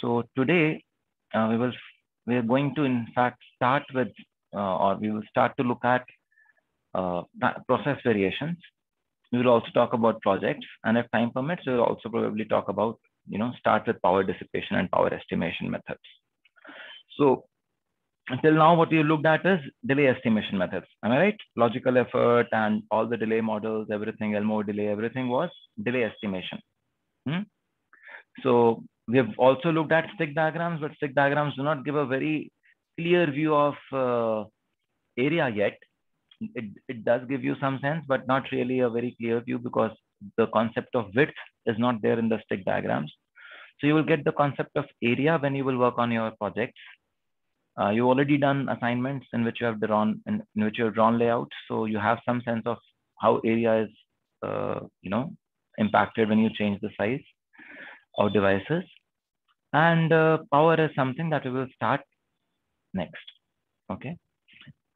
So today uh, we will we are going to in fact start with uh, or we will start to look at uh, process variations. We will also talk about projects and if time permits, we will also probably talk about, you know, start with power dissipation and power estimation methods. So until now, what we looked at is delay estimation methods. Am I right? Logical effort and all the delay models, everything, Elmore delay, everything was delay estimation. Hmm? So we have also looked at stick diagrams, but stick diagrams do not give a very clear view of uh, area yet. It, it does give you some sense, but not really a very clear view because the concept of width is not there in the stick diagrams. So you will get the concept of area when you will work on your projects. Uh, you've already done assignments in which you have drawn in, in, which you have drawn layouts, so you have some sense of how area is, uh, you know, impacted when you change the size of devices. And uh, power is something that we will start next. Okay.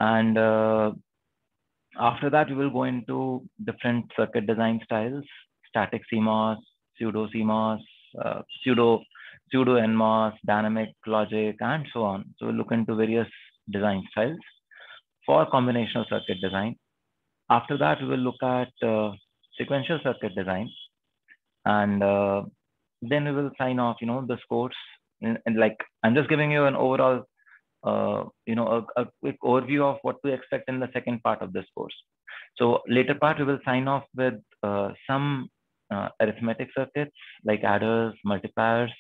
And uh, after that, we will go into different circuit design styles, static CMOS, pseudo CMOS, uh, pseudo pseudo NMOS, dynamic logic, and so on. So we'll look into various design styles for combinational circuit design. After that, we will look at uh, sequential circuit design. And uh, then we will sign off, you know, the scores. And, and like, I'm just giving you an overall, uh, you know, a, a, quick overview of what to expect in the second part of this course. So later part, we will sign off with uh, some uh, arithmetic circuits like adders, multipliers,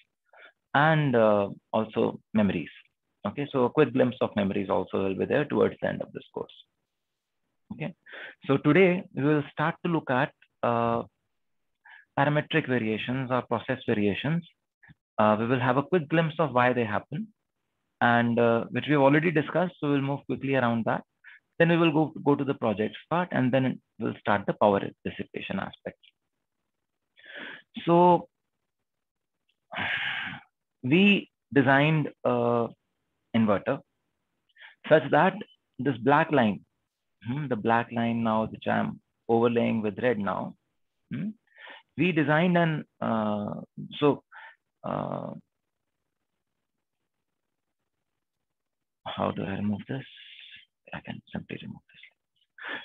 and uh, also memories. Okay, so a quick glimpse of memories also will be there towards the end of this course. Okay, so today we will start to look at uh, parametric variations or process variations. Uh, we will have a quick glimpse of why they happen and uh, which we've already discussed. So we'll move quickly around that. Then we will go, go to the projects part and then we'll start the power dissipation aspect. So we designed a inverter such that this black line, hmm, the black line now, which I'm overlaying with red now, hmm, we designed an, uh, so uh, how do I remove this? I can simply remove this.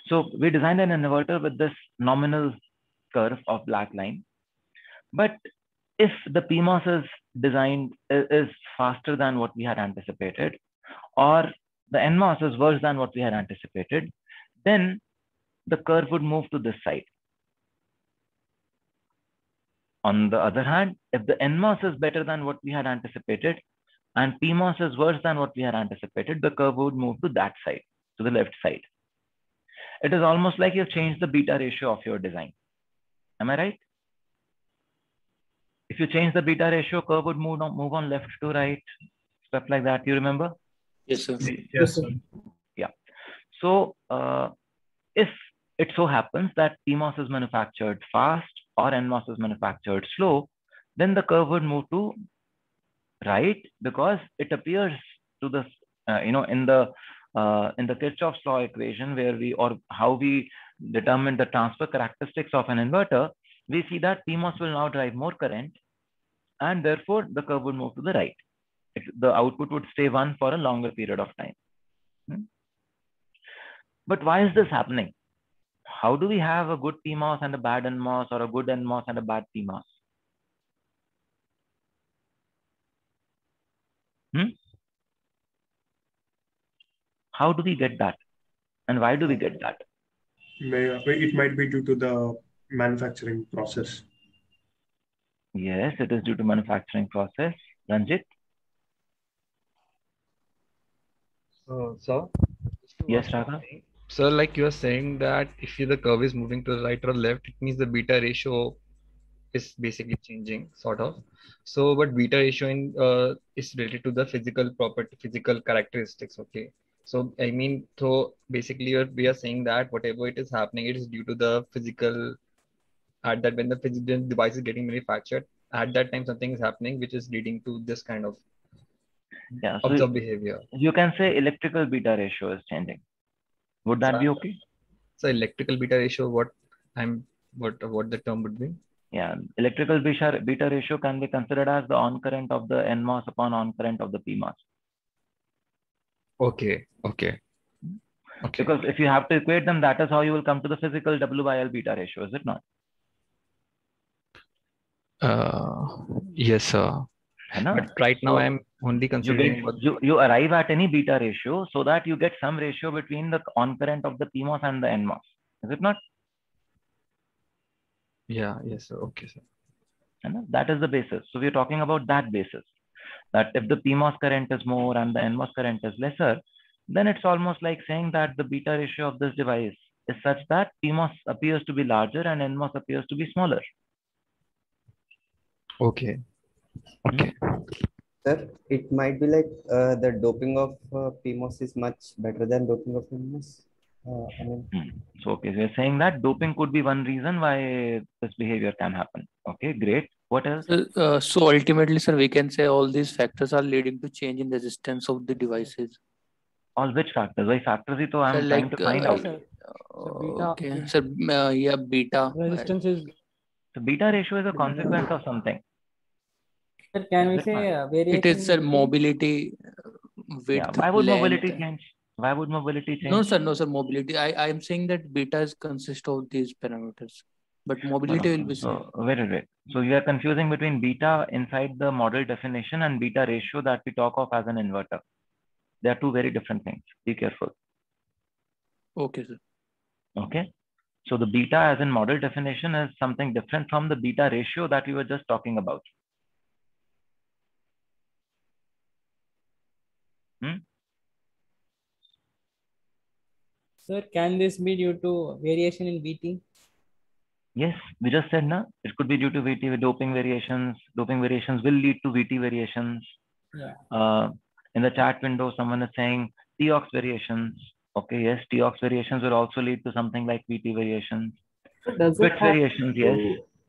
So we designed an inverter with this nominal curve of black line. But if the PMOS is designed is faster than what we had anticipated, or the NMOS is worse than what we had anticipated, then the curve would move to this side. On the other hand, if the NMOS is better than what we had anticipated and PMOS is worse than what we had anticipated, the curve would move to that side, to the left side. It is almost like you've changed the beta ratio of your design. Am I right? If you change the beta ratio, curve would move on, move on left to right, stuff like that. You remember? Yes, sir. Yes, sir. Yeah. So uh, if it so happens that PMOS is manufactured fast or NMOS is manufactured slow, then the curve would move to right because it appears to the, uh, you know, in the uh, in the Kirchhoff's law equation where we, or how we determine the transfer characteristics of an inverter, we see that PMOS will now drive more current and therefore the curve would move to the right. It, the output would stay one for a longer period of time. Hmm? But why is this happening? How do we have a good PMOS and a bad NMOS or a good NMOS and a bad PMOS? Hmm? How do we get that? And why do we get that? It might be due to the manufacturing process. Yes, it is due to manufacturing process. Ranjit? Uh, sir? Yes, Raga? So like you are saying that if the curve is moving to the right or left, it means the beta ratio is basically changing, sort of. So, but beta ratio in, uh, is related to the physical property, physical characteristics. Okay. So, I mean, so basically, we are saying that whatever it is happening, it is due to the physical. At that, when the physical device is getting manufactured, at that time something is happening, which is leading to this kind of yeah, so observed behavior. You can say electrical beta ratio is changing. Would that be okay? So electrical beta ratio, what I'm what what the term would be? Yeah, electrical beta, beta ratio can be considered as the on current of the n NMOS upon on current of the p PMOS. Okay. Okay. Okay. Because if you have to equate them, that is how you will come to the physical W by L beta ratio, is it not? Uh, yes, sir but right now so i'm only considering you, get, you, you arrive at any beta ratio so that you get some ratio between the on current of the pmos and the nmos is it not? Yeah yes okay sir. And that is the basis. So we're talking about that basis that if the pmos current is more and the nmos current is lesser then it's almost like saying that the beta ratio of this device is such that pmos appears to be larger and nmos appears to be smaller. Okay. Okay. Sir, it might be like uh, the doping of uh, PMOS is much better than doping of NMOS. Uh, I mean, Hmm. So, okay, so we're saying that doping could be one reason why this behavior can happen. Okay, great. What else? So, uh, so ultimately, sir, we can say all these factors are leading to change in resistance of the devices. All which factors? Why factors? He I'm Sir, trying to find uh, out. uh, beta- okay, sir, uh, yeah, beta. Resistance is, So beta ratio is a consequence of something. Sir, can we say uh, variation? It is, sir, mobility, uh, width, Yeah. Why would mobility change? Why would mobility change? No, sir, no, sir, mobility. I, I am saying that beta is consist of these parameters, but mobility no. will be same. So wait, wait, wait. So you are confusing between beta inside the model definition and beta ratio that we talk of as an inverter. They are two very different things. Be careful. Okay, sir. Okay. So the beta as in model definition is something different from the beta ratio that we were just talking about. Sir, can this be due to variation in VT? Yes, we just said na. It could be due to VT with doping variations. Doping variations will lead to VT variations. Yeah. Uh, in the chat window, someone is saying TOX variations. Okay, yes, TOX variations will also lead to something like VT variations. So does Bit it have variations, yes,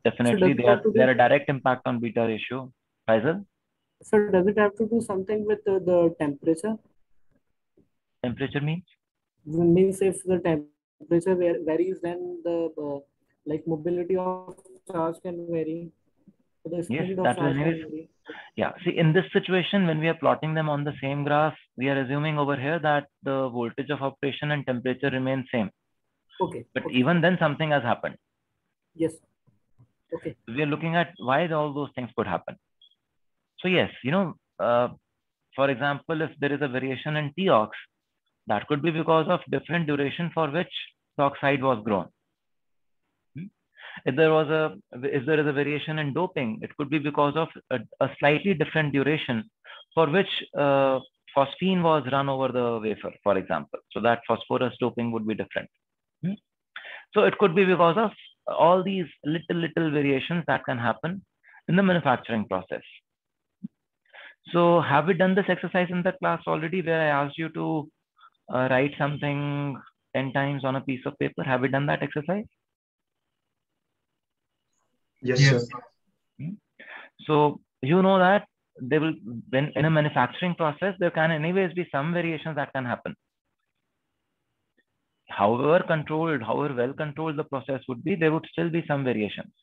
definitely. does They are they are a direct impact on beta ratio. Faisal, So does it have to do something with the, the temperature? temperature means? Means if the temperature varies, then the uh, like mobility of charge can vary. Of that will charge can vary. vary. Yeah, see, in this situation, when we are plotting them on the same graph, we are assuming over here that the voltage of operation and temperature remain same. Okay. But okay. even then, something has happened. Yes. Okay. we are looking at why all those things could happen. So yes, you know, uh, for example, if there is a variation in TOX, that could be because of different duration for which the oxide was grown. Hmm? If there was a, if there is a variation in doping, it could be because of a, a slightly different duration for which uh, phosphine was run over the wafer, for example. So that phosphorus doping would be different. Hmm? So it could be because of all these little, little variations that can happen in the manufacturing process. So have we done this exercise in the class already where I asked you to uh, write something 10 times on a piece of paper? Have we done that exercise? Yes, Yes. sir. So you know that they will, when in a manufacturing process, there can anyways be some variations that can happen. However controlled, however well controlled the process would be, there would still be some variations.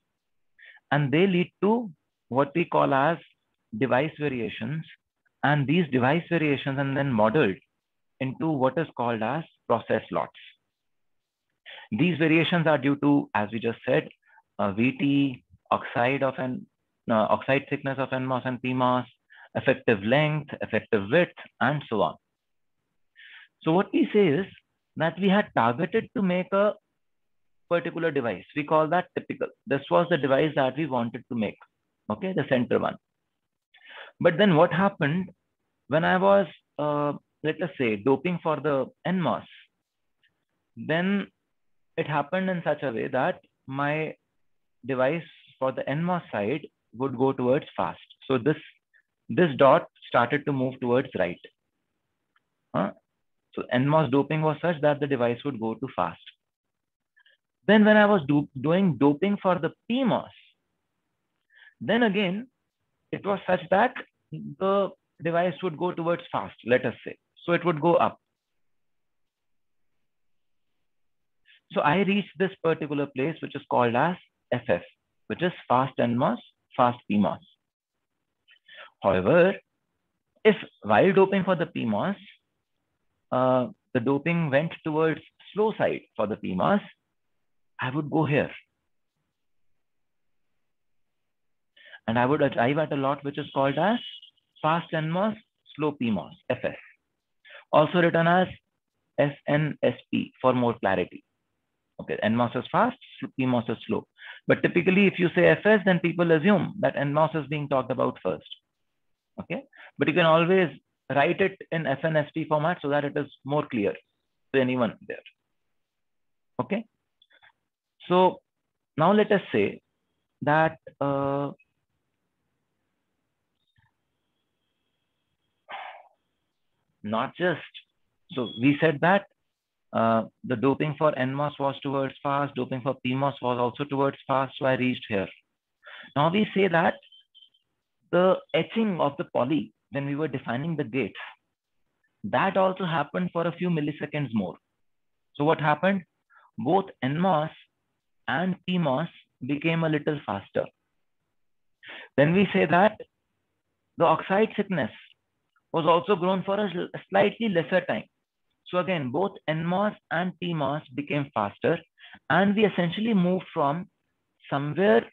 And they lead to what we call as device variations. And these device variations are then modeled into what is called as process lots. These variations are due to, as we just said, uh, VT, oxide of an uh, oxide thickness of NMOS and PMOS, effective length, effective width, and so on. So what we say is that we had targeted to make a particular device. We call that typical. This was the device that we wanted to make, okay, the center one. But then what happened when I was, uh, let us say, doping for the NMOS, then it happened in such a way that my device for the NMOS side would go towards fast. So this, this dot started to move towards right. Huh? So NMOS doping was such that the device would go too fast. Then when I was do, doing doping for the PMOS, then again, it was such that the device would go towards fast, let us say. So it would go up. So I reached this particular place, which is called as FF. which is fast NMOS, fast PMOS. However, if while doping for the PMOS, uh, the doping went towards slow side for the PMOS, I would go here. And I would arrive at a lot which is called as fast NMOS, slow PMOS, FS. Also written as FNSP for more clarity. Okay, NMOS is fast, PMOS is slow. But typically, if you say FS, then people assume that NMOS is being talked about first. Okay, but you can always write it in FNSP format so that it is more clear to anyone there. Okay, so now let us say that uh, not just so we said that uh, the doping for NMOS was towards fast, doping for PMOS was also towards fast, so I reached here. Now we say that the etching of the poly when we were defining the gates, that also happened for a few milliseconds more. So what happened? Both NMOS and PMOS became a little faster. Then we say that the oxide thickness was also grown for a slightly lesser time. So again, both NMOS and PMOS became faster and we essentially moved from somewhere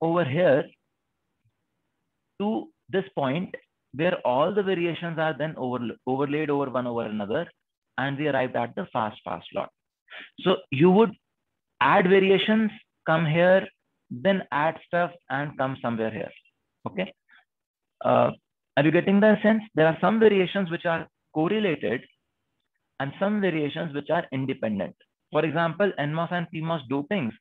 over here to this point where all the variations are then over, overlaid over one over another and we arrived at the fast fast lot. So you would add variations, come here, then add stuff and come somewhere here. Okay. Uh, are you getting the sense? There are some variations which are correlated and some variations which are independent. For example, NMOS and PMOS dopings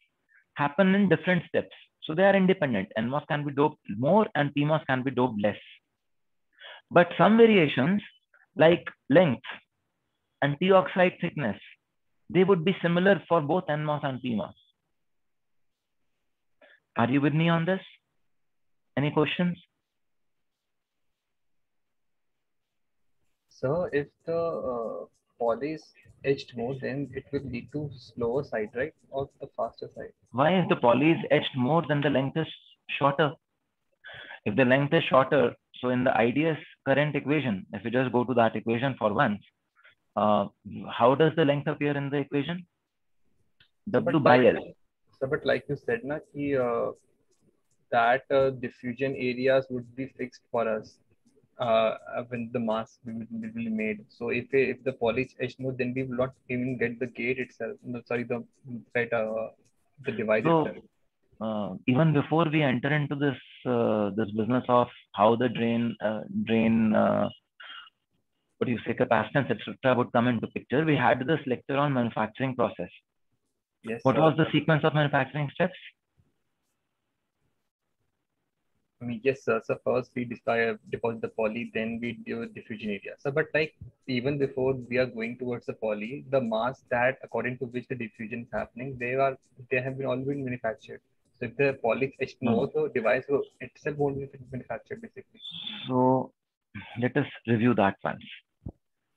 happen in different steps. So they are independent. NMOS can be doped more and PMOS can be doped less. But some variations like length and P oxide thickness, they would be similar for both NMOS and PMOS. Are you with me on this? Any questions? So if the uh, poly is etched more, then it will lead to slower side, right? Or the faster side? Why is the poly is etched more than the length is shorter? If the length is shorter, so in the IDS current equation, if you just go to that equation for once, uh, how does the length appear in the equation? W by L. So, but like you said, na, ki, uh, that uh, diffusion areas would be fixed for us uh, when the mask will be made. So if if the polish is more, then we will not even get the gate itself. No, sorry, the uh, the device so, itself uh, even before we enter into this uh, this business of how the drain uh, drain uh, what do you say capacitance etc would come into picture we had this lecture on manufacturing process yes what sir. was the sequence of manufacturing steps I mean, yes, sir. So first we uh, deposit the poly, then we do diffusion area. So, but like even before we are going towards the poly, the mass that according to which the diffusion is happening, they are they have been already manufactured. So if the poly is hmm. more, the device will itself won't be manufactured basically. so let us review that once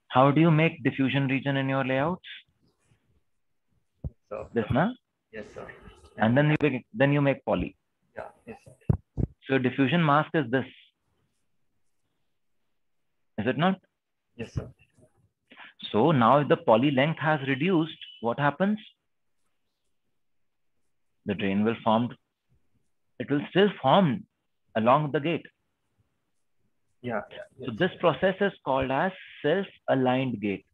how do you make diffusion region in your layouts So this na yes, sir. and then you make, then you make poly Yeah, yes, sir. So diffusion mask is this is it not Yes, sir. So now if the poly length has reduced, what happens? The drain will form, it will still form along the gate. Yeah. yeah yes. So this process is called as self-aligned gate.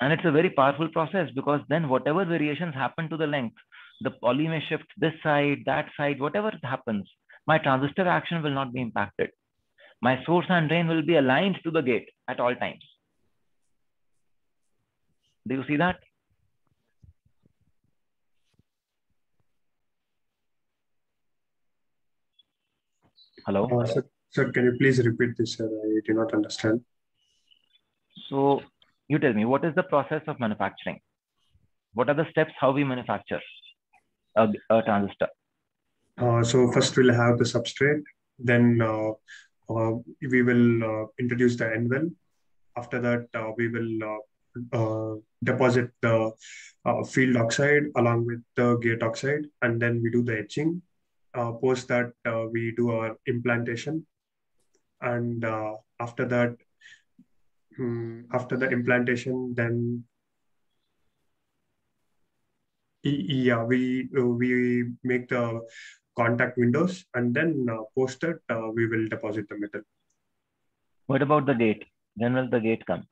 And it's a very powerful process because then whatever variations happen to the length, the poly may shift this side, that side, whatever happens, my transistor action will not be impacted. My source and drain will be aligned to the gate at all times. Do you see that? Hello? Uh, sir, sir, can you please repeat this, sir? I do not understand. So you tell me, what is the process of manufacturing? What are the steps how we manufacture a, a transistor? Uh, so first we'll have the substrate, then uh, uh, we will uh, introduce the N-well. After that, uh, we will uh, deposit the field oxide along with the gate oxide, and then we do the etching. Post that, we do our implantation, and after that, um, after the implantation, then yeah, we we make the contact windows, and then post that we will deposit the metal. What about the gate? When will the gate come?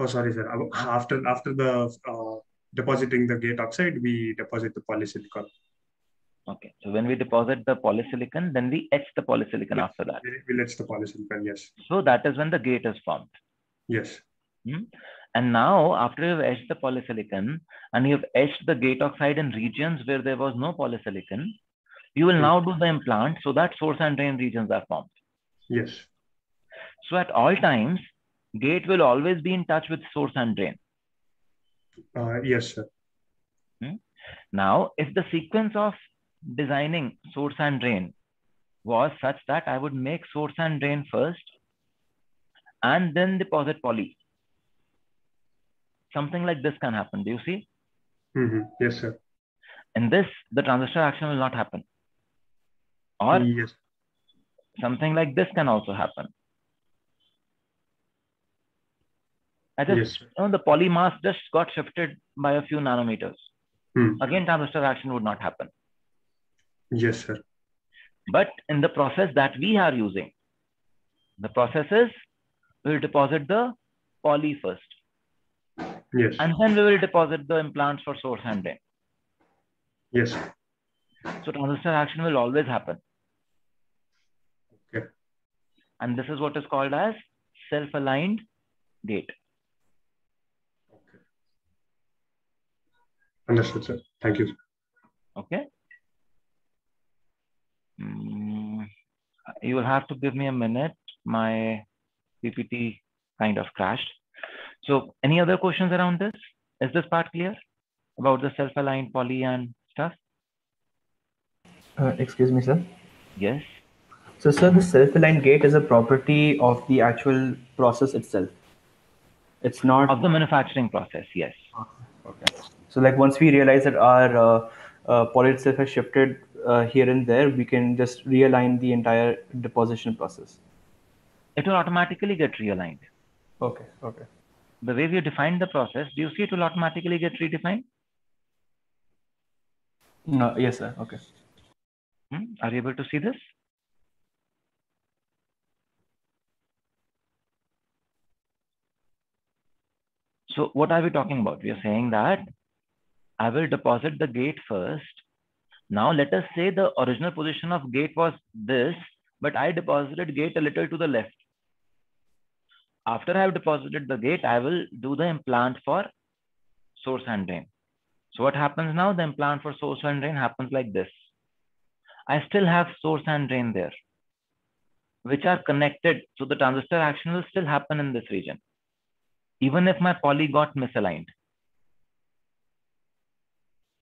Oh, sorry, sir. After after the uh, depositing the gate oxide, we deposit the polysilicon. Okay. So when we deposit the polysilicon, then we etch the polysilicon after that. We'll etch the polysilicon, yes. So that is when the gate is formed. Yes. Hmm? And now, after you've etched the polysilicon and you've etched the gate oxide in regions where there was no polysilicon, you will now do the implant so that source and drain regions are formed. Yes. So at all times, gate will always be in touch with source and drain. Uh, yes, sir. Hmm? Now, if the sequence of designing source and drain was such that I would make source and drain first and then deposit poly, something like this can happen. Do you see? Mm -hmm. Yes, sir. In this, the transistor action will not happen. Or yes. something like this can also happen. I just, Yes. you know, the poly mask just got shifted by a few nanometers. Hmm. Again, transistor action would not happen. Yes, sir. But in the process that we are using, the process is we'll deposit the poly first, Yes. and then we will deposit the implants for source and drain. Yes. So transistor action will always happen. Okay. And this is what is called as self-aligned gate. Okay. Understood, sir. Thank you. Okay. Mm, you will have to give me a minute. My PPT kind of crashed. So any other questions around this? Is this part clear about the self-aligned poly and stuff? Uh, excuse me, sir. Yes. So, sir, the self-aligned gate is a property of the actual process itself. It's not Of the manufacturing process, yes. okay. So, like once we realize that our uh, uh, poly itself has shifted uh, here and there, we can just realign the entire deposition process. It will automatically get realigned. Okay. Okay. The way we defined the process, do you see it will automatically get redefined? No, yes, sir. Okay. Hmm? Are you able to see this? So what are we talking about? We are saying that I will deposit the gate first. Now let us say the original position of gate was this, but I deposited gate a little to the left. After I have deposited the gate, I will do the implant for source and drain. So what happens now? The implant for source and drain happens like this. I still have source and drain there, which are connected. So the transistor action will still happen in this region, even if my poly got misaligned.